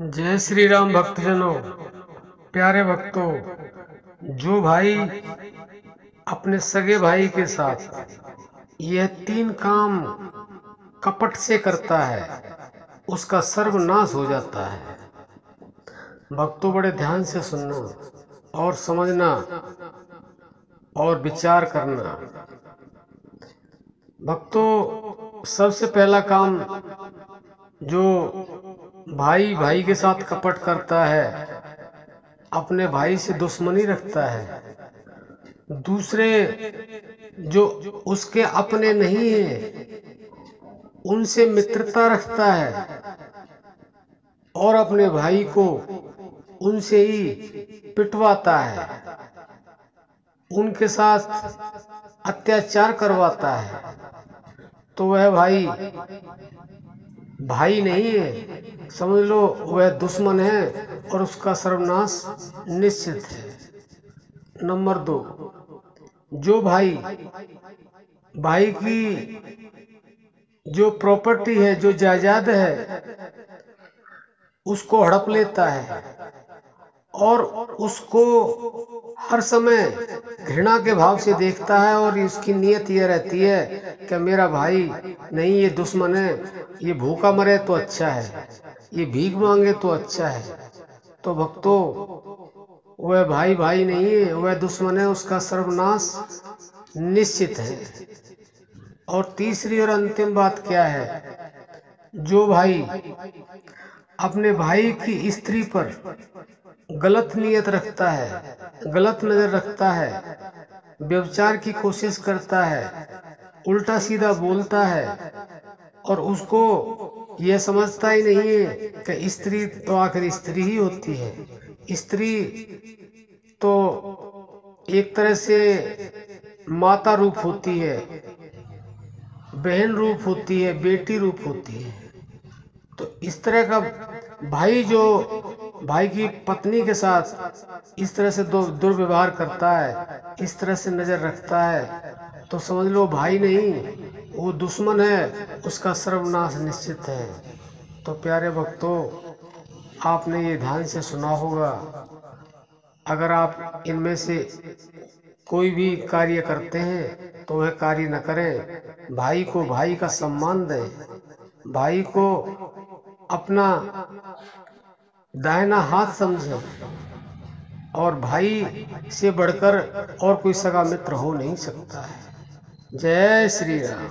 जय श्री राम भक्तजनों, प्यारे भक्तों, जो भाई अपने सगे भाई के साथ, यह तीन काम कपट से करता है, उसका सर्वनाश हो जाता है। भक्तों, बड़े ध्यान से सुनना और समझना और विचार करना। भक्तों, सबसे पहला काम जो भाई भाई के साथ कपट करता है। अपने भाई से दुश्मनी रखता है। दूसरे जो उसके अपने नहीं है उनसे मित्रता रखता है। और अपने भाई को उनसे ही पिटवाता है। उनके साथ अत्याचार करवाता है। तो वह भाई भाई नहीं है। समझ लो, वह दुश्मन है और उसका सर्वनाश निश्चित है। नंबर दो, जो भाई भाई की जो प्रॉपर्टी है, जो जायदाद है, उसको हड़प लेता है। और उसको हर समय घृणा के भाव से देखता है और इसकी नीयत यह रहती है कि मेरा भाई नहीं, ये दुश्मन है, ये भूखा मरे तो अच्छा है, ये भीख मांगे तो अच्छा है। तो भक्तों, वह भाई भाई नहीं है, वह दुश्मन है, उसका सर्वनाश निश्चित है। और तीसरी और अंतिम बात क्या है? जो भाई अपने भाई की स्त्री पर गलत नियत रखता है, गलत नज़र रखता है, व्यवचार की कोशिश करता है, उल्टा सीधा बोलता है, और उसको यह समझता ही नहीं है कि स्त्री तो आखिर स्त्री ही होती है। स्त्री तो एक तरह से माता रूप होती है, बहन रूप होती है, बेटी रूप होती है। तो इस तरह का भाई जो भाई की पत्नी के साथ इस तरह से दुर्व्यवहार करता है, इस तरह से नज़र रखता है तो समझ लो भाई नहीं, वो दुश्मन है, उसका सर्वनाश निश्चित है। तो प्यारे भक्तों, आपने ये ध्यान से सुना होगा, अगर आप इनमें से कोई भी कार्य करते हैं तो वह कार्य न करें। भाई को भाई का सम्मान दें। भाई को अपना दाहिना हाथ समझो और भाई से बढ़कर और कोई सगा मित्र हो नहीं सकता। है जय श्री राम।